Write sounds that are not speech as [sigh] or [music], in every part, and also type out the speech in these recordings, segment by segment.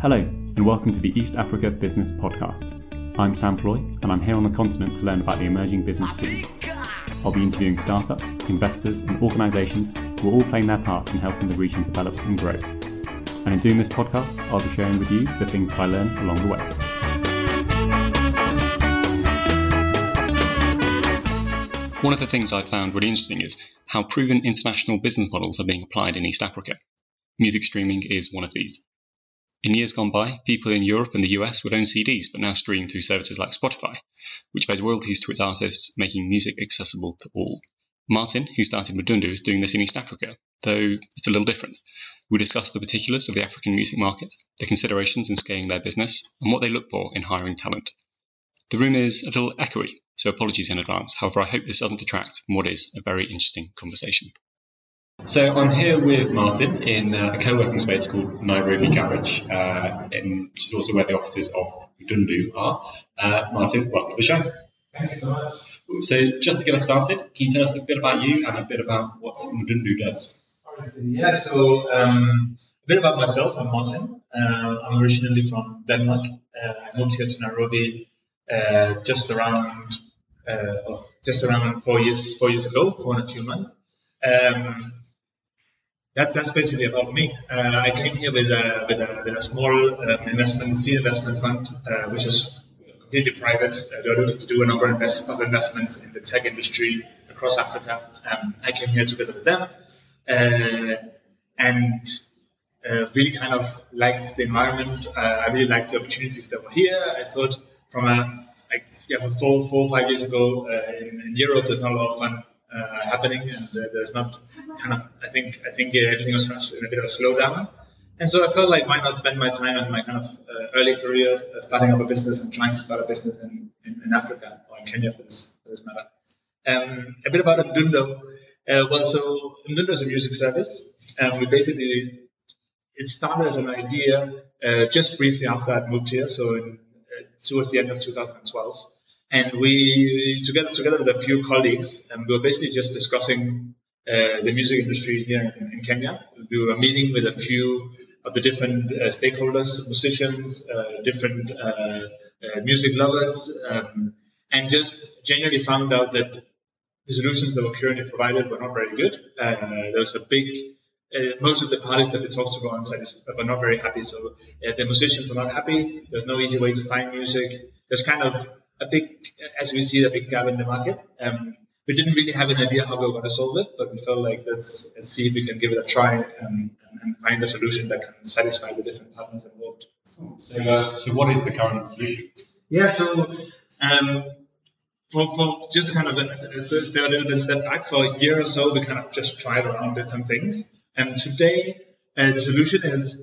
Hello, and welcome to the East Africa Business Podcast. I'm Sam Floy, and I'm here on the continent to learn about the emerging business scene. I'll be interviewing startups, investors, and organisations who are all playing their part in helping the region develop and grow. And in doing this podcast, I'll be sharing with you the things I learn along the way. One of the things I found really interesting is how proven international business models are being applied in East Africa. Music streaming is one of these. In years gone by, people in Europe and the US would own CDs but now stream through services like Spotify, which pays royalties to its artists, making music accessible to all. Martin, who started Mdundo, is doing this in East Africa, though it's a little different. We discuss the particulars of the African music market, the considerations in scaling their business, and what they look for in hiring talent. The room is a little echoey, so apologies in advance. However, I hope this doesn't detract from what is a very interesting conversation. So I'm here with Martin in uh, a co-working space called Nairobi Garage, uh, in, which is also where the offices of Mdundo are. Uh, Martin, welcome to the show. Thank you so much. So just to get us started, can you tell us a bit about you and a bit about what Mdundo does? Yeah, so um, a bit about myself. I'm Martin. Uh, I'm originally from Denmark. Uh, I moved here to Nairobi uh, just around uh, just around four years four years ago, four and a few months. Um, that, that's basically about me. Uh, I came here with a, with a, with a small um, investment, seed investment fund, uh, which is completely private. Uh, they're looking to do a number of, invest- of investments in the tech industry across Africa. Um, I came here together with them uh, and uh, really kind of liked the environment. I really liked the opportunities that were here. I thought from a like yeah, four, four or five years ago in, in Europe, there's not a lot of fun happening, and uh, there's not kind of I think I think uh, everything was kind of in a bit of a slowdown. And so I felt like why not spend my time and my kind of early career starting up a business and trying to start a business in, in, in Africa or in Kenya for this, for this matter. Um, a bit about Mdundo. Uh, well, so Mdundo is a music service. and we basically, it started as an idea uh, just briefly after I moved here, so in, uh, towards the end of 2012. And we, together, together with a few colleagues, um, we were basically just discussing uh, the music industry here in, in, Kenya. We were meeting with a few of the different uh, stakeholders, musicians, uh, different uh, uh, music lovers, um, and just genuinely found out that the solutions that were currently provided were not very good. Uh, there was a big most of the parties that we talked to on site were not very happy. So the musicians were not happy. There's no easy way to find music. There's kind of a big, as we see, a big gap in the market. Um, we didn't really have an idea how we were going to solve it, but we felt like let's, let's see if we can give it a try and, and find a solution that can satisfy the different partners involved. So, uh, so what is the current solution? Yeah, so um, for, for just to kind of stay a little bit step back, for a year or so, we kind of just tried around different things. And today, uh, the solution is,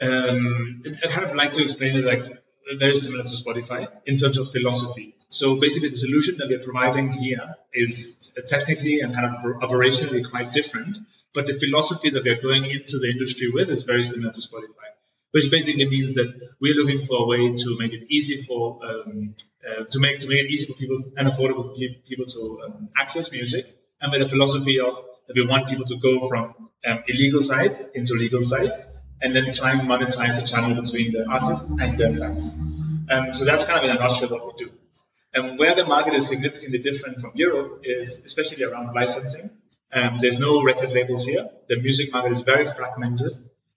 um, I kind of like to explain it like very similar to Spotify in terms of philosophy. So basically, the solution that we're providing here is technically and kind of operationally quite different, but the philosophy that we're going into the industry with is very similar to Spotify, which basically means that we're looking for a way to make it easy for um, uh, to make to make it easy for people and affordable for people to um, access music, and with a philosophy of that we want people to go from um, illegal sites into legal sites and then try and monetize the channel between the artists and their fans. Um, so that's kind of in a nutshell what we do. And where the market is significantly different from Europe is especially around licensing. Um, there's no record labels here. The music market is very fragmented.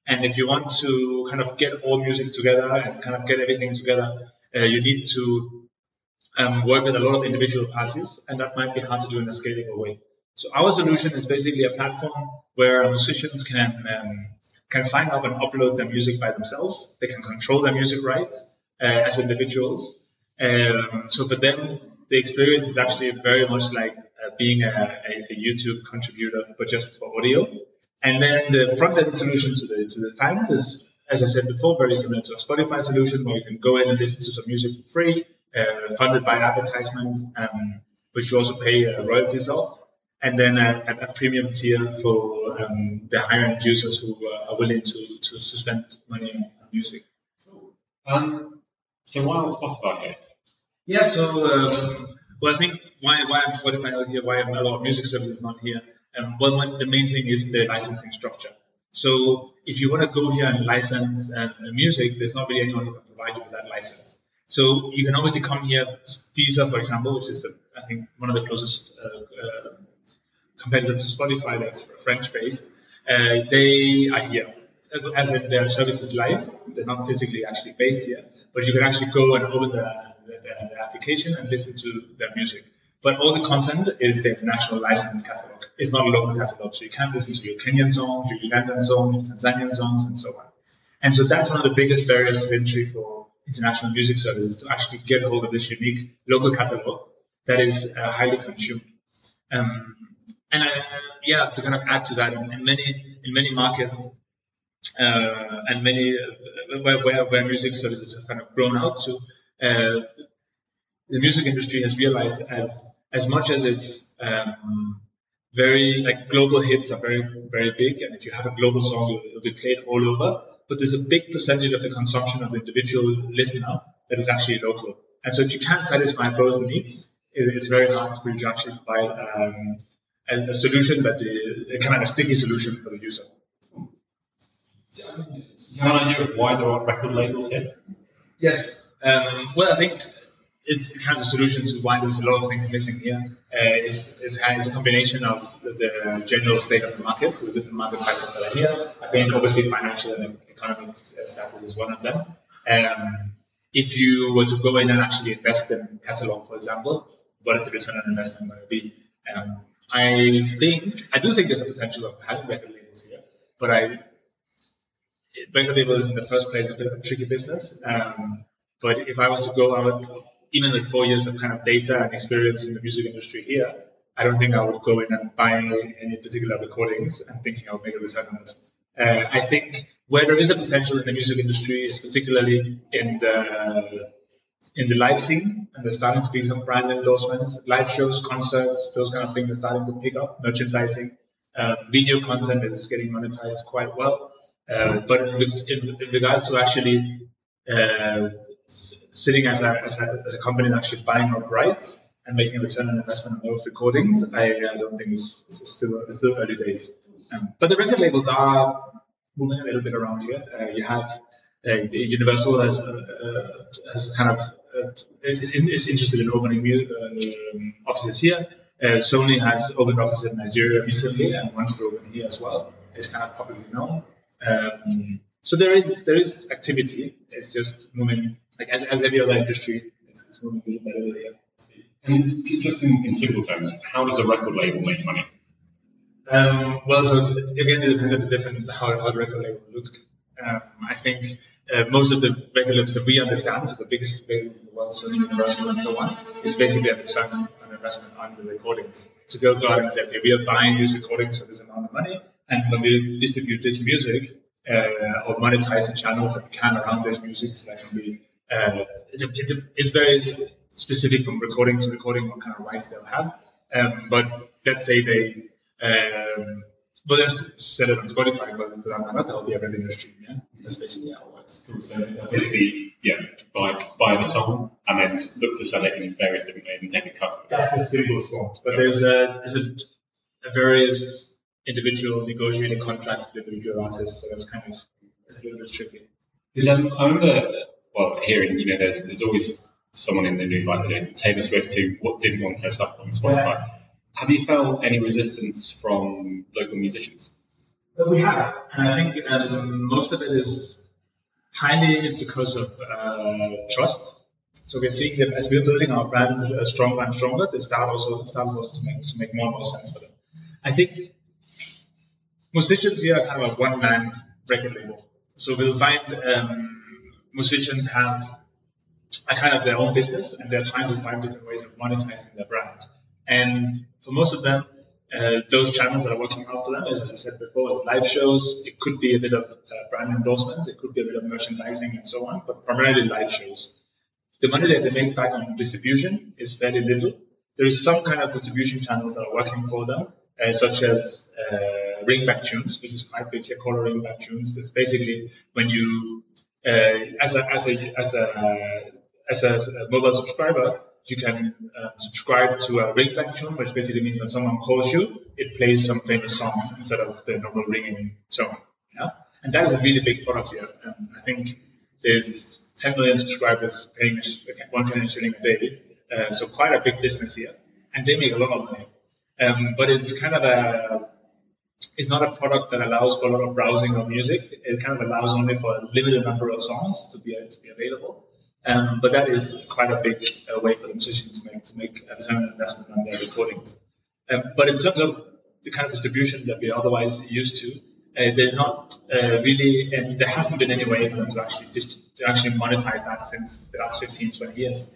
And if you want to kind of get all music together and kind of get everything together, uh, you need to um, work with a lot of individual parties, and that might be hard to do in a scalable way. So our solution is basically a platform where musicians can um, can sign up and upload their music by themselves. They can control their music rights uh, as individuals. Um, so for them, the experience is actually very much like uh, being a, a, a, YouTube contributor, but just for audio. And then the front end solution to the to the fans is, as I said before, very similar to a Spotify solution, where you can go in and listen to some music for free, uh, funded by advertisement, um, which you also pay uh, royalties of and then a, a premium tier for um, the higher end users who uh, are willing to, to, to spend money on music. Um, so why on Spotify here? Yeah, so um, well, I think why why I'm Spotify not here, why a lot of music services not here. Um, well, the main thing is the licensing structure. So if you want to go here and license uh, music, there's not really anyone who can provide you with that license. So you can obviously come here. Deezer, for example, which is the, I think one of the closest uh, competitors to Spotify, they're French-based. Uh, they are here, as in their service is live. They're not physically actually based here, but you can actually go and open the, the, the application and listen to their music. But all the content is the international licensed catalog. It's not a local catalog, so you can't listen to your Kenyan songs, your Ugandan songs, your Tanzanian songs, and so on. And so that's one of the biggest barriers of entry for international music services to actually get hold of this unique local catalog that is uh, highly consumed. Um, and uh, yeah, to kind of add to that, in, many in many markets uh, and many uh, where, where, where music services have kind of grown out to, uh, the music industry has realized as as much as it's um, very like global hits are very very big, and if you have a global song, it'll be played all over. But there's a big percentage of the consumption of the individual listener that is actually local. And so if you can't satisfy both needs, it's very hard for you to actually provide um, a, a, solution that the, a kind of a sticky solution for the user. Do you have an idea of why there aren't record labels here? Yes. Um, well, I think it's kind of a solution to why there's a lot of things missing here. Uh, it's, it has a combination of the, the, general state of the market, so the different market factors that are here. I think obviously financial and economic status is one of them. Um, if you were to go in and actually invest in catalog, for example, what is the return on investment going to be? Um, I think I do think there's a potential of having record labels here, but I record labels in the first place a bit of a tricky business. Um, but if I was to go out even with four years of kind of data and experience in the music industry here, I don't think I would go in and buy any particular recordings and thinking I'll make a return on it. Uh, I think where there is a potential in the music industry is particularly in the in the live scene, and there's starting to be some brand endorsements, live shows, concerts, those kind of things are starting to pick up. Merchandising, uh, video content is getting monetized quite well. Uh, but in, in, regards to actually uh, sitting as a, as a, as a company and actually buying up rights and making a return on investment on those recordings, I, I don't think it's, it's, still it's still early days. Um, but the record labels are moving a little bit around here. Uh, you have Universal has uh, uh has kind of uh, is, is, interested in opening um, offices here. Uh, Sony has opened offices in Nigeria recently and wants to open here as well. It's kind of publicly known. Um, so there is there is activity. It's just moving like as, as every other industry, it's, it's moving a little better here. And just in, in, simple terms, how does a record label make money? Um, well, so again, it depends on the different how, how the record label look. Um, I think uh, most of the record that we understand, so the biggest labels in the world, Sony, Universal, and so on, is basically a return on investment on the recordings. So they'll go out and say, okay, we are buying these recordings for this amount of money, and when we distribute this music uh, or monetize the channels that we can around this music, so that can be uh, it, it, it's very specific from recording to recording what kind of rights they'll have. Um, but let's say they, um, but they set it on Spotify, but for that matter, that'll be a revenue stream. Yeah, that's basically how it works. Cool. So basically, yeah, buy buy the song and then look to sell it in various different ways and take a cut. That's the simplest form. But yeah. there's a there's a, a various individual negotiating contracts with individual artists, so that's kind of it's a little bit tricky. Because um, I remember well, hearing, you know, there's there's always someone in the news like you know, Taylor Swift who what didn't want her stuff on Spotify. Yeah. Have you felt any resistance from local musicians? Well, we have, and I think um, most of it is highly because of uh, trust. So we're seeing that as we're building our brand uh, stronger and stronger, the start also starts also to make, to make more and more sense for them. I think musicians here are kind of a one-man record label. So we'll find um, musicians have a kind of their own business and they're trying to find different ways of monetizing their brand. And for most of them, uh, those channels that are working out for them, as, as I said before, is live shows. It could be a bit of uh, brand endorsements. It could be a bit of merchandising and so on, but primarily live shows. The money that they make back on distribution is fairly little. There is some kind of distribution channels that are working for them, uh, such as uh, ringback tunes, which is quite big here, caller ringback tunes. That's basically when you uh, as a as a as a as a mobile subscriber, you can uh, subscribe to a ringback tune, which basically means when someone calls you, it plays some famous song instead of the normal ringing tone. Yeah, and that is a really big product here. Um, I think there's 10 million subscribers paying one trillion shilling a day, uh, so quite a big business here, and they make a lot of money. Um, but it's kind of a it's not a product that allows for a lot of browsing of music. It kind of allows only for a limited number of songs to be to be available. Um, but that is quite a big uh, way for the musicians to make to make a return on investment on their recordings. Um, but in terms of the kind of distribution that we're otherwise used to, uh, there's not uh, really, and there hasn't been any way for them to actually to actually monetize that since the last 15, 20 years.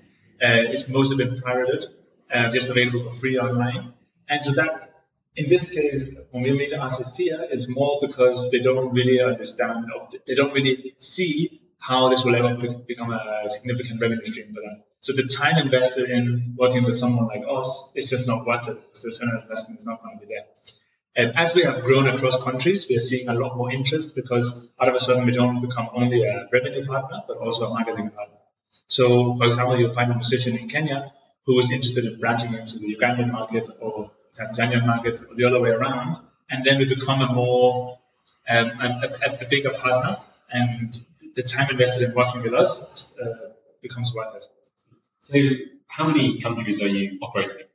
Uh, it's mostly been pirated, uh, just available for free online, and so that in this case, when we meet artists here, is more because they don't really understand, or they don't really see how this will ever become a significant revenue stream for them. So the time invested in working with someone like us is just not worth it because the return on investment is not going to be there. And as we have grown across countries, we are seeing a lot more interest because out of a sudden we don't become only a revenue partner, but also a marketing partner. So, for example, you'll find a musician in Kenya who is interested in branching into the Ugandan market or Tanzanian market or the other way around, and then we become a more um, a, a, a, bigger partner, and the time invested in working with us uh, becomes worth it. So, how many countries are you operating in?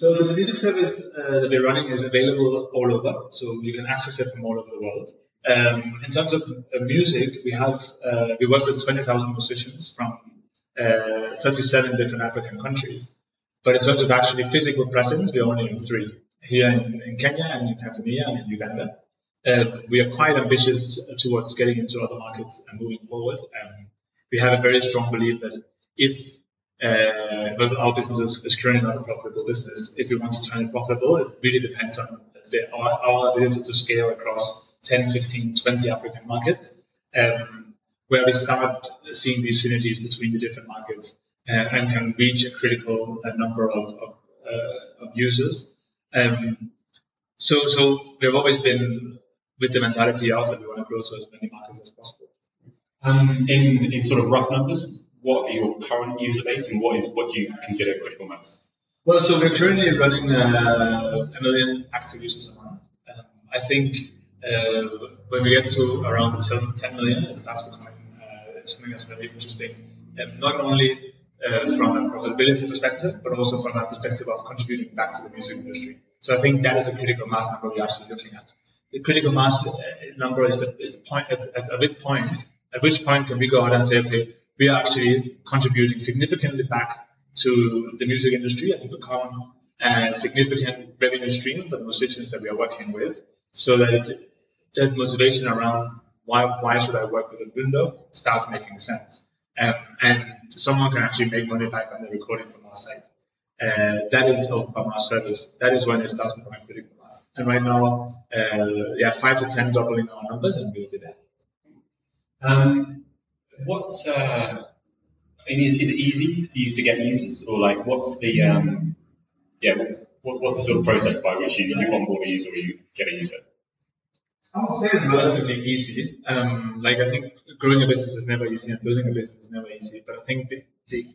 So the music service uh, that we're running is available all over, so you can access it from all over the world. Um, in terms of uh, music, we have uh, we work with 20,000 musicians from uh, 37 different African countries. But in terms of actually physical presence, we're only in three here in, in Kenya and in Tanzania and in Uganda. Uh, we are quite ambitious towards getting into other markets and moving forward. Um, we have a very strong belief that if uh, our business is, is, currently not a profitable business, if we want to turn it profitable, it really depends on the, our, our, ability to scale across 10, 15, 20 African markets, um, where we start seeing these synergies between the different markets uh, and can reach a critical uh, number of, of, uh, of users. Um, so, so we've always been with the mentality of that we want to grow to as many markets as possible. Um, in, in sort of rough numbers, what are your current user base and what is what do you consider critical mass? Well, so we're currently running uh, a million active users a month. Um, I think uh, when we get to around 10, 10 million, it starts becoming uh, something that's very interesting. Um, not only uh, from a profitability perspective, but also from a perspective of contributing back to the music industry. So I think that is the critical mass number we're actually looking at. The critical mass uh, number is the, is the point, at, a big point, at which point can we go out and say, okay, we are actually contributing significantly back to the music industry and become a significant revenue stream for the musicians that we are working with, so that that motivation around why, why should I work with Mdundo starts making sense. Um, and someone can actually make money back on the recording from our site. Uh, that is from our service. That is when it starts becoming critical. And right now, uh, yeah, five to ten doubling our numbers, and we'll be there. Um, what uh, I mean, is, is, it easy for you to get users, or like what's the um, yeah, what, what's the sort of process by which you, you onboard a user or you get a user? I would say it's relatively easy. Um, like I think growing a business is never easy and building a business is never easy. But I think the, the,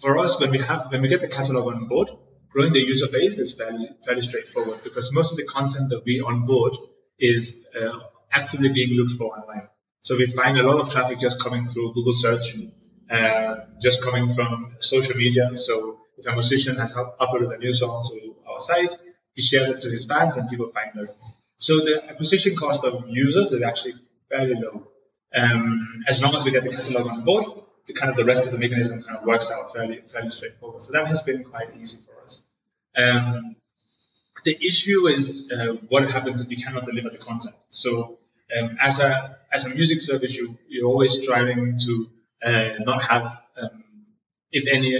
for us, when we have when we get the catalog on board, growing the user base is fairly fairly straightforward because most of the content that we onboard is uh, actively being looked for online. So we find a lot of traffic just coming through Google search, uh, just coming from social media. So if a musician has uploaded a new song to our site, he shares it to his fans and people find us. So the acquisition cost of users is actually fairly low. Um, as long as we get the catalog on board, the kind of the rest of the mechanism kind of works out fairly fairly straightforward. So that has been quite easy for us. Um, the issue is uh, what happens if you cannot deliver the content. So um, as a as a music service, you you're always striving to uh, not have, um, if any,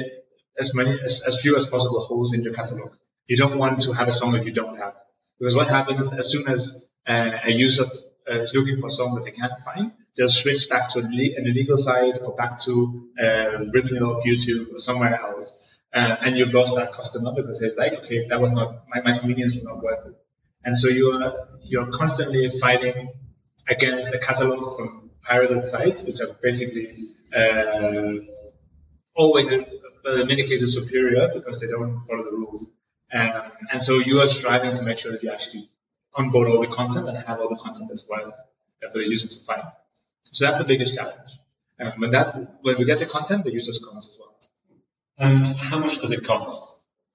as many as, as few as possible holes in your catalog. You don't want to have a song that you don't have. Because what happens as soon as uh, a user uh, is looking for a song that they can't find, they'll switch back to an illegal site or back to uh, ripping it off YouTube or somewhere else. Uh, and you've lost that customer because it's like, okay, that was not, my, my convenience was not worth it. And so you're, you're constantly fighting against a catalog from pirated sites, which are basically uh, always, in many cases, superior because they don't follow the rules. Um, and so you are striving to make sure that you actually onboard all the content and have all the content as well for the user to find. So that's the biggest challenge. Um, when that when we get the content, the users come as well. Um, how much does it cost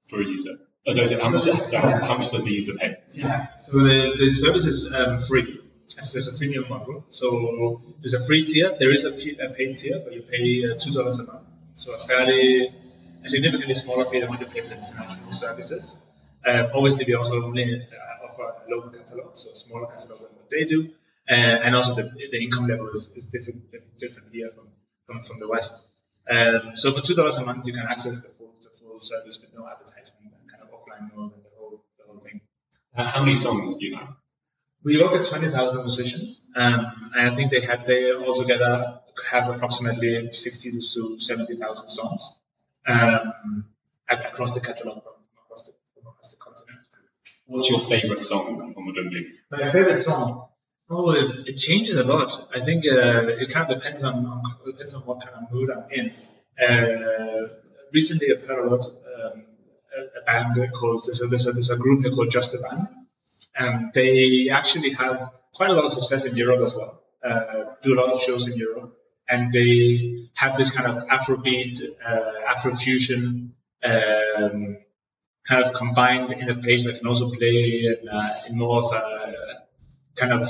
for a user? Oh, sorry, how, much, sorry, how much does the user pay? Yeah. So the, the service is um, free. So there's a freemium model. So there's a free tier. There is a, a paid tier, but you pay uh, two dollars a month. So a fairly, a significantly smaller fee than what you pay for international services. Um, obviously, we also only uh, offer a local catalog, so a smaller catalog than what they do. Uh, and also the, the income level is, is different, different here from, from, from the West. Um, so for two dollars a month, you can access the full, the full service with no advertisement and kind of offline mode and the whole, the whole thing. Uh, how many songs do you have? We work with 20,000 musicians, um, and I think they have they altogether have approximately 60 to 70,000 songs um, across the catalog across the, across the continent. What's your favorite song on Mdundo? My favorite song Oh, it changes a lot. I think uh, it kind of depends on, on, depends on what kind of mood I'm in. Uh, recently, I've heard a lot um, a, a, band called there's a, there's, a, there's a group called Just a Band, and they actually have quite a lot of success in Europe as well. Uh, do a lot of shows in Europe, and they have this kind of Afrobeat, uh, Afrofusion. Um, kind of combined in a place that can also play in, uh, in more of a kind of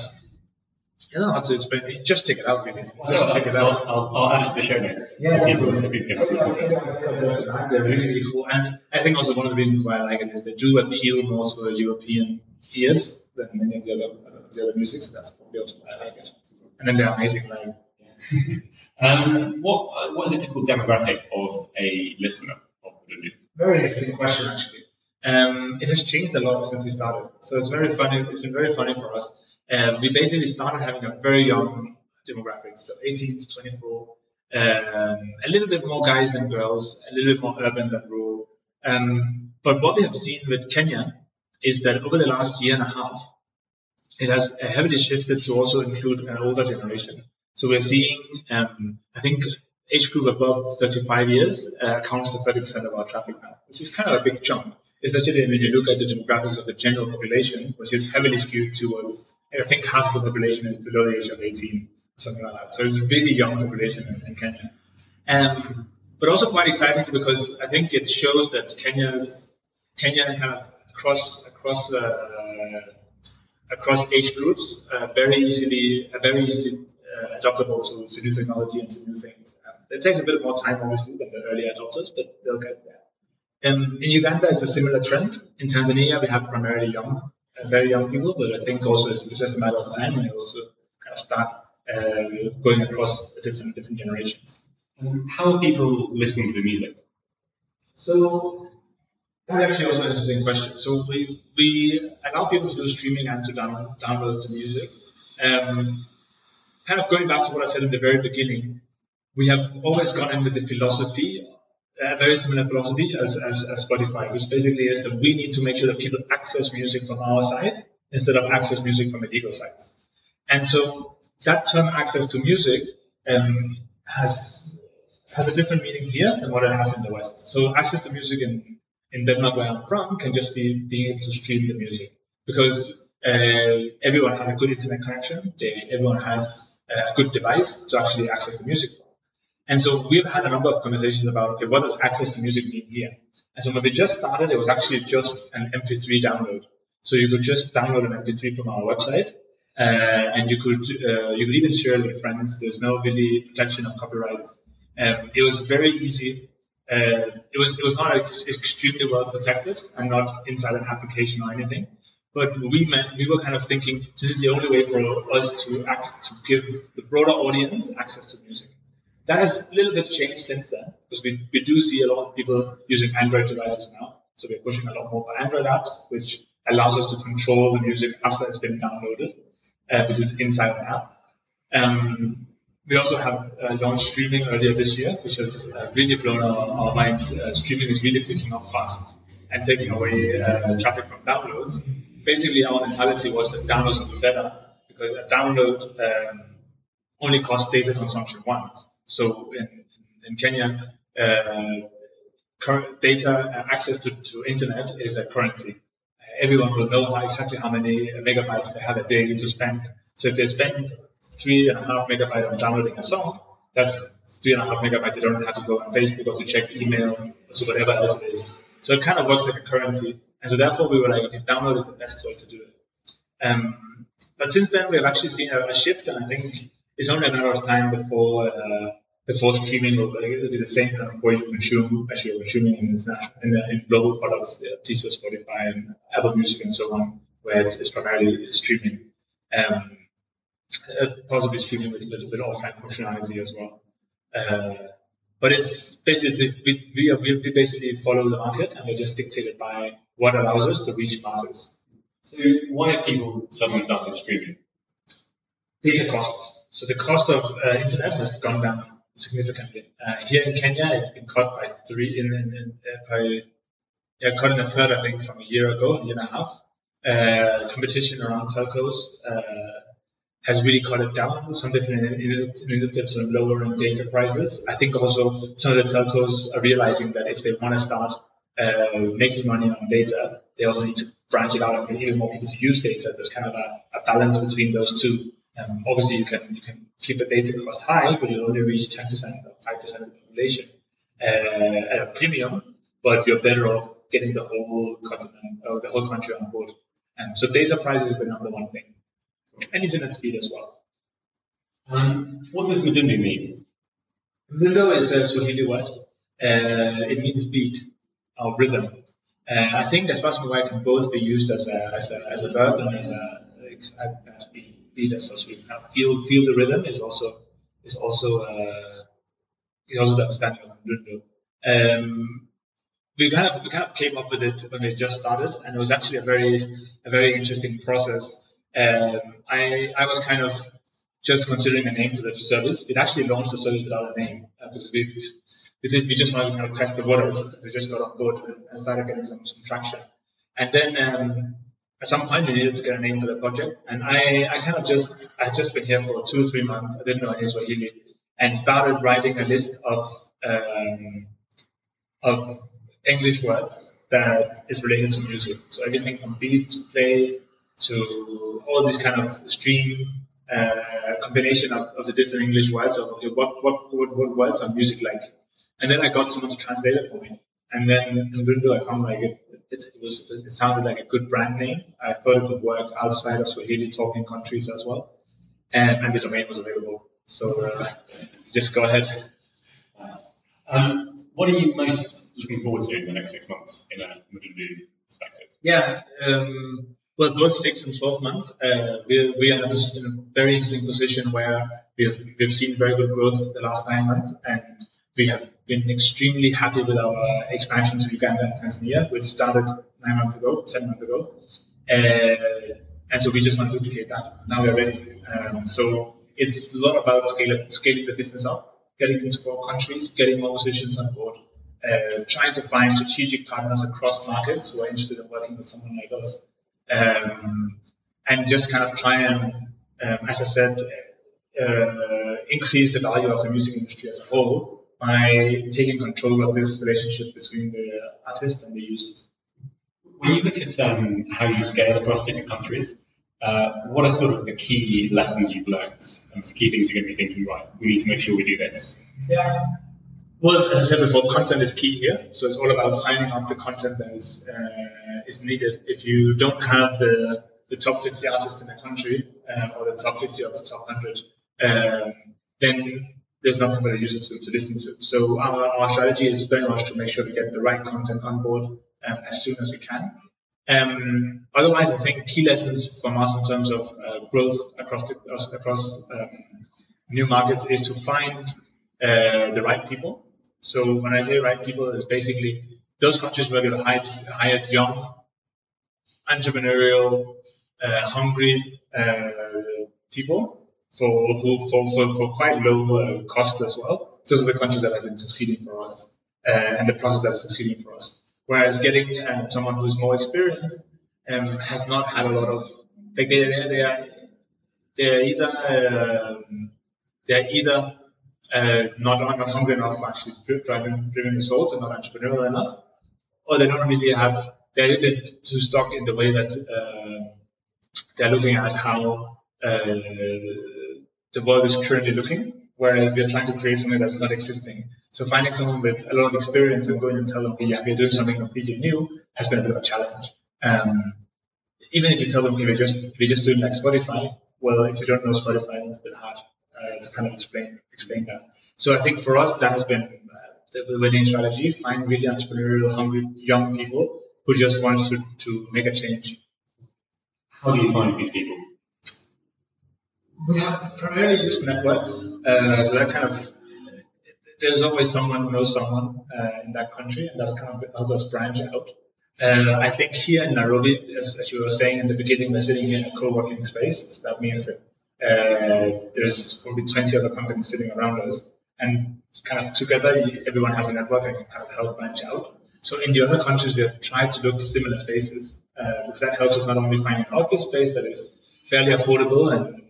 I don't to explain it. Just check it out, really. Just check it out. I'll, I'll, add it to the show notes. Yeah, so people, so people can They're really, really cool. And I think also one of the reasons why I like it is they do appeal more to European ears than many of the other, the other music. So that's probably also why I like it. And then they're amazing live. um, what what is the typical demographic of a listener of the Very interesting question, actually. Um, it has changed a lot since we started. So it's very funny. It's been very funny for us um, we basically started having a very young demographic, so 18 to 24, um, a little bit more guys than girls, a little bit more urban than rural. Um, but what we have seen with Kenya is that over the last year and a half, it has heavily shifted to also include an older generation. So we're seeing, um, I think, age group above 35 years uh, accounts for 30% of our traffic now, which is kind of a big chunk, especially when you look at the demographics of the general population, which is heavily skewed towards I think half the population is below the age of 18, something like that. So it's a really young population in, in Kenya. Um, but also quite exciting because I think it shows that Kenya's Kenya kind of across across uh, across age groups uh, very easily uh, very easily adaptable to, to new technology and to new things. Um, it takes a bit more time, obviously, than the early adopters, but they'll get there. Um, in Uganda, it's a similar trend. In Tanzania, we have primarily young very young people, but I think also it's just a matter of time and it also kind of start uh, going across different different generations. Um, how are people listening to the music? So that's actually also an interesting question. So we we allow people to do streaming and to download download the music. Um, kind of going back to what I said in the very beginning, we have always gone in with the philosophy a very similar philosophy as, as, as, Spotify, which basically is that we need to make sure that people access music from our side instead of access music from illegal sites. And so that term access to music um, has has a different meaning here than what it has in the West. So access to music in, in Denmark, where I'm from, can just be being able to stream the music because uh, everyone has a good internet connection. They, everyone has a good device to actually access the music and so we've had a number of conversations about, okay, what does access to music mean here? And so when we just started, it was actually just an MP3 download. So you could just download an MP3 from our website, uh, and you could uh, you could even share it with friends. There's no really protection of copyright. Um, it was very easy. Uh, it was it was not extremely well protected and not inside an application or anything. But we meant, we were kind of thinking this is the only way for us to act, to give the broader audience access to music. That has a little bit changed since then because we, we do see a lot of people using Android devices now. So we're pushing a lot more for Android apps, which allows us to control the music after it's been downloaded. Uh, this is inside the app. Um, we also have uh, launched streaming earlier this year, which has uh, really blown our, our minds. Uh, streaming is really picking up fast and taking away uh, traffic from downloads. Basically, our mentality was that downloads would be better because a download um, only costs data consumption once. So in, in Kenya, uh, data access to, to internet is a currency. everyone will know how exactly how many megabytes they have a day to spend. So if they spend three and a half megabytes on downloading a song, that's three and a half megabytes. They don't have to go on Facebook or to check email or to whatever else it is. So it kind of works like a currency. And so therefore we were like, okay, download is the best way to do it. Um, but since then we have actually seen a, a, shift, and I think it's only a matter of time before uh, before streaming will be the same kind of way you consume, actually you're consuming in international in, in global products, the Deezer, Spotify, and Apple Music, and so on, where it's, it's primarily streaming. Um, uh, possibly streaming with a little bit of offline functionality as well. Uh, but it's basically we, we, are, we basically follow the market and we're just dictated by what allows us to reach masses. So why have people suddenly started streaming? These are costs. So the cost of uh, internet has gone down significantly. Uh, here in Kenya, it's been cut by three in, in, in uh, by yeah, cut in a third, I think, from a year ago, a year and a half. Uh, competition around telcos uh, has really cut it down. Some different initiatives on lowering data prices. I think also some of the telcos are realizing that if they want to start uh, making money on data, they also need to branch it out and get even more people to use data. There's kind of a, a balance between those two. Um, obviously, you can you can keep the data cost high, but you only reach 10% or 5% of the population uh, at a premium, but you're better off getting the whole continent or the whole country on board. Um, so data prices is the number one thing, and internet speed as well. Um, what does Mdundo mean? Mdundo is a Swahili word. Uh, it means beat or rhythm. Uh, I think as as can both be used as a, as a, as a verb and as a as beat, beat also kind of feel feel the rhythm is also is also uh, is also Mdundo. Um, we kind of we kind of came up with it when we just started, and it was actually a very a very interesting process. Um, I I was kind of just considering a name for the service. It actually launched the service without a name uh, because we we just wanted to kind of test the waters. We just got on board and started getting some, some traction. And then um, at some point we needed to get a name for the project. And I, I kind of just, I had just been here for two or three months. I didn't know any Swahili and started writing a list of, um, of English words that is related to music. So everything from beat to play to all this kind of stream uh, combination of, of the different English words of okay, what, what, what, what words are music like? And then I got someone to translate it for me. And then in Mdundo, I found like it, it, it, was it sounded like a good brand name. I thought it would work outside of Swahili talking countries as well. And, and the domain was available. So uh, just go ahead. Nice. Um, what are you most looking forward to in the next six months in a Mdundo perspective? Yeah. Um, well, both six and 12 months, uh, we, we are in a very interesting position where we've, we've seen very good growth the last nine months and we have been extremely happy with our expansion to Uganda and Tanzania, which started nine months ago, ten months ago. Uh, and so we just want to duplicate that. Now we're ready. Um, so it's a lot about scaling, scaling the business up, getting into more countries, getting more musicians on board, uh, trying to find strategic partners across markets who are interested in working with someone like us. Um, and just kind of try and, um, as I said, uh, increase the value of the music industry as a whole by taking control of this relationship between the artist and the users. When you look at um, how you scale across different countries, uh, what are sort of the key lessons you've learned and the key things you're going to be thinking, right, we need to make sure we do this? Yeah. Well, as I said before, content is key here. So it's all about signing up the content that is, uh, is needed. If you don't have the, the top 50 artists in the country uh, or the top 50 of the top 100, um, then there's nothing for the user to, to listen to. So our, our strategy is very much to make sure we get the right content on board um, as soon as we can. Um, otherwise, I think key lessons from us in terms of uh, growth across the, across um, new markets is to find uh, the right people. So when I say right people, it's basically those countries where we've hired, hired young, entrepreneurial, uh, hungry uh, people for for, for, for quite low uh, cost as well. Those are the countries that have been succeeding for us, uh, and the process that's succeeding for us. Whereas getting um, someone who's more experienced um, has not had a lot of like they they are they're either um, they're either uh, not not hungry enough for actually driving driving results and not entrepreneurial enough, or they don't really have they're a bit too stuck in the way that uh, they're looking at how uh, the world is currently looking, whereas we're trying to create something that's not existing. So finding someone with a lot of experience and going and telling them, yeah, we're doing something completely new has been a bit of a challenge. Um, even if you tell them, okay, we just we just doing like Spotify, well, if you don't know Spotify, it's a bit hard uh, to kind of explain explain that. So I think for us, that has been uh, the winning strategy: find really entrepreneurial, hungry young people who just want to, to make a change. How do you find these people? We have primarily used networks, uh, so that kind of there's always someone who knows someone uh, in that country, and that kind of helps us branch out. Uh, I think here in Nairobi, as, as, you were saying in the beginning, we're sitting in a co-working space. So that means that uh, there's probably 20 other companies sitting around us, and kind of together, everyone has a network and can kind of help branch out. So in the other countries, we have tried to look for similar spaces uh, because that helps us not only find an office space that is fairly affordable and,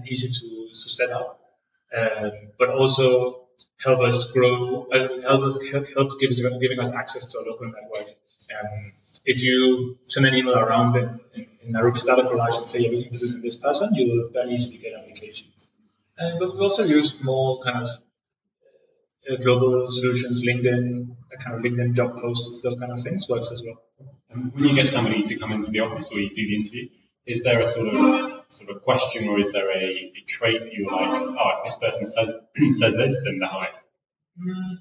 and, and easy to, to set up, um, but also help us grow, uh, help us help, help give us, giving us access to a local network. Um, if you send an email around in, in, in Nairobi Startup Garage and say you're looking for this person, you will very easily get applications. Uh, but we also use more kind of uh, global solutions, LinkedIn, kind of LinkedIn job posts, those kind of things works as well. And when you get somebody to come into the office or you do the interview, is there a sort of sort of a question or is there a, a trait you're like, oh, if this person says [clears throat] says this, then they're hired? Mm,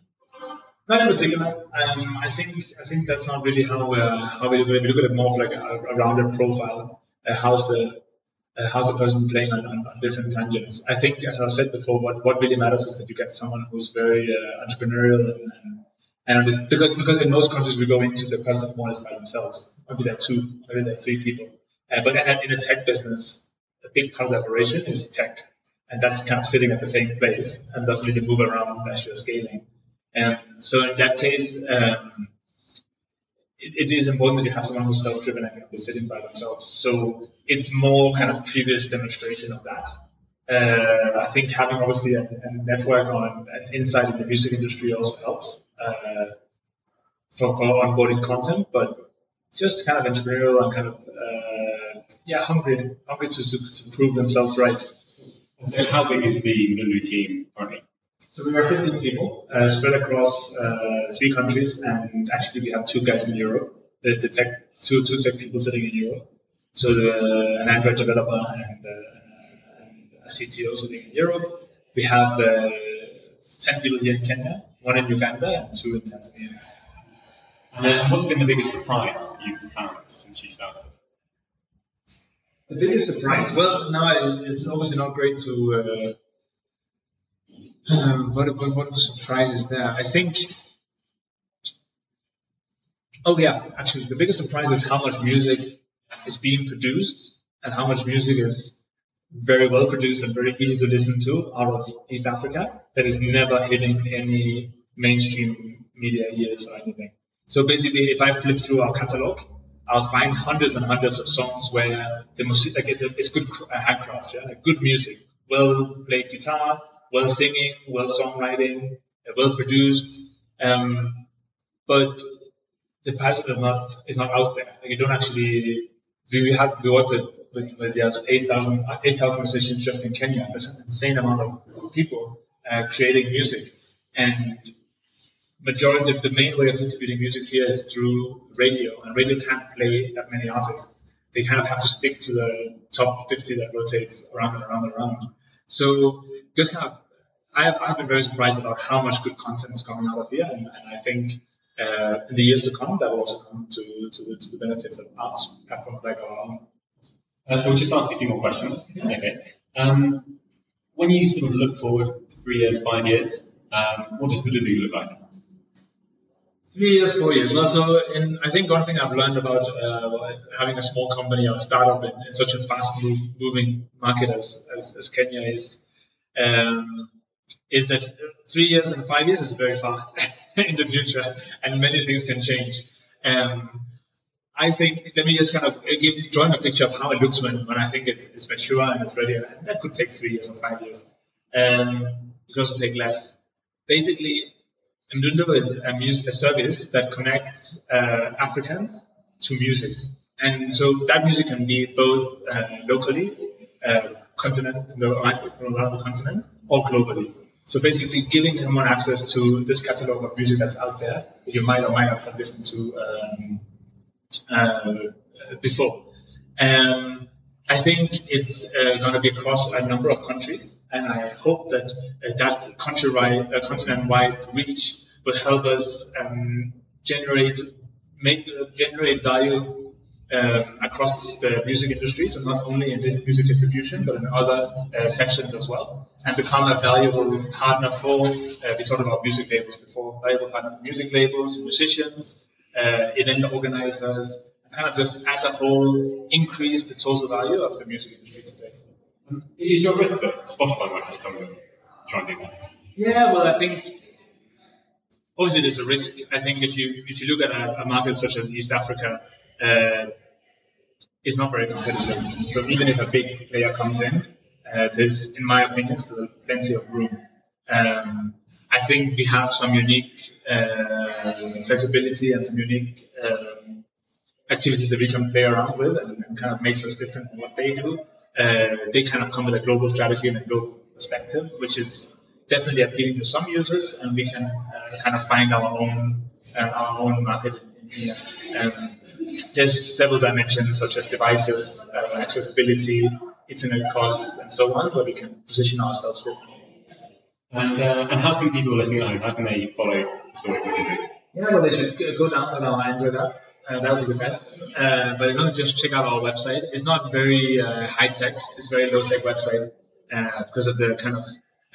not in particular. Um, I think I think that's not really how uh, how we. We look at it more of like a, a rounded profile. Uh, how's the uh, how's the person playing on, on, on, different tangents? I think, as I said before, what, what really matters is that you get someone who's very uh, entrepreneurial and, and and because because in most countries we go into the person more is by themselves. Maybe they're two, maybe they're three people. Uh, but in a tech business, a big part of the operation is tech, and that's kind of sitting at the same place and doesn't really move around as you're scaling. And so in that case, um, it, it is important that you have someone who's self-driven and can be sitting by themselves. So it's more kind of previous demonstration of that. Uh, I think having obviously a, a network on an insight in the music industry also helps uh, for, for onboarding content, but just kind of entrepreneurial and kind of uh, yeah hungry hungry to, to, prove themselves right. So how big is the Lulu team currently? So we are 15 people uh, spread across uh, three countries, and actually we have two guys in Europe. The, the tech, two two tech people sitting in Europe. So the, an Android developer and, uh, and a CTO sitting in Europe. We have uh, 10 people here in Kenya, one in Uganda and two in Tanzania. And what's been the biggest surprise you've found since you started? The biggest surprise? Well, no, it's obviously not great to. Uh, um, what, what, what the surprise is there? I think. Oh yeah, actually, the biggest surprise is how much music is being produced and how much music is very well produced and very easy to listen to out of East Africa that is never hitting any mainstream media ears or anything. So basically, if I flip through our catalog, I'll find hundreds and hundreds of songs where the music, like it's, it's good uh, handcraft, yeah, like good music, well played guitar, well singing, well songwriting, uh, well produced, um, but the passion is not is not out there. Like you don't actually. We have we work with with, with yeah, 8,000 8, musicians just in Kenya. That's an insane amount of people uh, creating music. And majority, the main way of distributing music here is through radio, and radio can't play that many artists. They kind of have to stick to the top 50 that rotates around and around and around. So just kind of, I have, I've been very surprised about how much good content is coming out of here, and, and I think uh, in the years to come, that will also come to, to, the, to the benefits of us, like our own. Uh, so we'll just ask a few more questions. That's okay. Um, when you sort of look forward three years, five years, um, what does Mdundo look like? Three years, four years. Well, so in, I think one thing I've learned about uh, having a small company or a startup in, in such a fast move, moving market as, as, as Kenya is, um, is that three years and five years is very far [laughs] in the future, and many things can change. Um, I think let me just kind of give, drawing a picture of how it looks when, when I think it's, it's mature and it's ready. And that could take three years or five years. Um, it could also take less. Basically, Mdundo is a, music, a service that connects uh, Africans to music. And so that music can be both uh, locally, uh, continent, from around the continent, or globally. So basically giving someone access to this catalog of music that's out there you might or might not have listened to um, uh, before. Um, I think it's uh, going to be across a number of countries, and I hope that uh, that country-wide, uh, continent-wide reach will help us um, generate, make, generate value um, across the music industry, so not only in this music distribution, but in other uh, sections as well, and become a valuable partner for, uh, we talked about music labels before, valuable partner for music labels, musicians, uh, event organizers, kind of just as a whole increase the total value of the music industry today. Is your risk that Spotify might just come and try and do that? Yeah, well, I think obviously there's a risk. I think if you if you look at a, a market such as East Africa, uh, it's not very competitive. So even if a big player comes in, uh, there's, in my opinion, still plenty of room. Um, I think we have some unique uh, flexibility and some unique um, activities that we can play around with and, and, kind of makes us different from what they do. Uh, they kind of come with a global strategy and a global perspective, which is definitely appealing to some users, and we can uh, kind of find our own uh, our own market in, here. Um, there's several dimensions such as devices, uh, accessibility, internet costs, and so on, where we can position ourselves differently. And, uh, and how can people listening at home, how can they follow the story Yeah, well, they should go down download our Android app uh, that would be the best. Uh, but not know, just check out our website. It's not very uh, high tech. It's a very low tech website uh, because of the kind of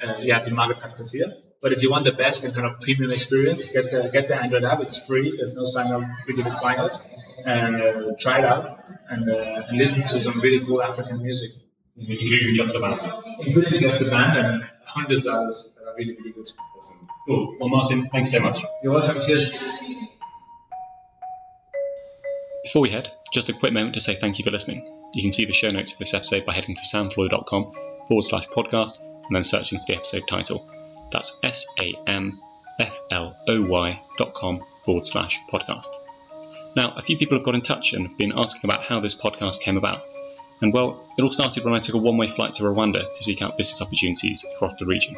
uh, yeah the market factors here. But if you want the best and kind of premium experience, get the get the Android app. It's free. There's no sign up really required. Uh, try it out and, and listen to some really cool African music. Including just the band. Including just the band and hundreds of others that are really really good. Awesome. Cool. Well, Martin, thanks so much. You're welcome. Cheers. Before we head, just a quick moment to say thank you for listening. You can see the show notes of this episode by heading to samfloy.com forward slash podcast and then searching for the episode title. That's S A M F L O Y dot com forward slash podcast. Now, a few people have got in touch and have been asking about how this podcast came about. And well, it all started when I took a one way flight to Rwanda to seek out business opportunities across the region.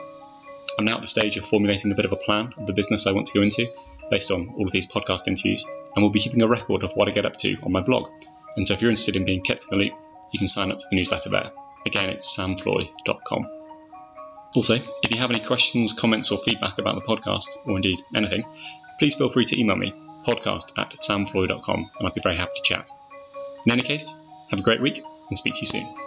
I'm now at the stage of formulating a bit of a plan of the business I want to go into based on all of these podcast interviews, and we'll be keeping a record of what I get up to on my blog. And so if you're interested in being kept in the loop, you can sign up to the newsletter there. Again, it's samfloy.com. Also, if you have any questions, comments, or feedback about the podcast, or indeed anything, please feel free to email me, podcast at samfloy.com, and I'd be very happy to chat. In any case, have a great week and speak to you soon.